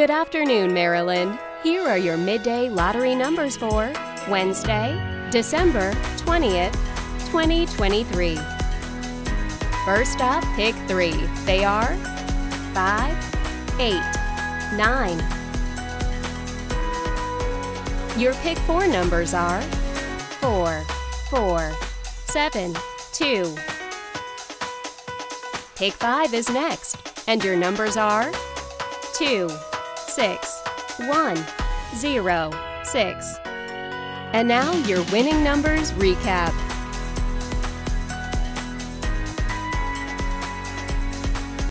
Good afternoon, Maryland. Here are your midday lottery numbers for Wednesday, December 20th, 2023. First up, pick three. They are 5, 8, 9. Your pick four numbers are 4, 4, 7, 2. Pick five is next, and your numbers are 2, 6, 1, 0, 6. And now your winning numbers recap.